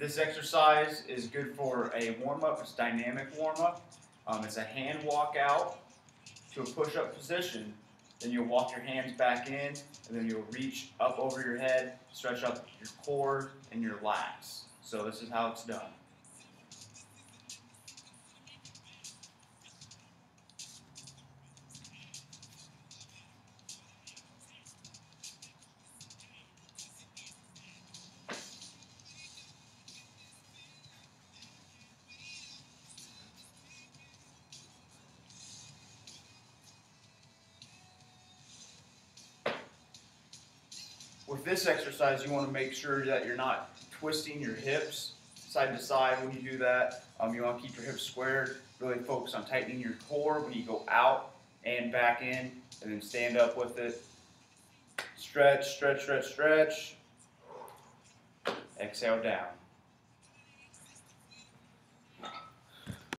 This exercise is good for a warm up. It's dynamic warm up. Um, it's a hand walk out to a push up position. Then you'll walk your hands back in, and then you'll reach up over your head, stretch up your core and your lats. So this is how it's done. With this exercise, you want to make sure that you're not twisting your hips side to side when you do that. Um, you want to keep your hips squared. Really focus on tightening your core when you go out and back in, and then stand up with it. Stretch, stretch, stretch, stretch. Exhale down.